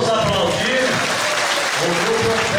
Vamos aplaudir. o grupo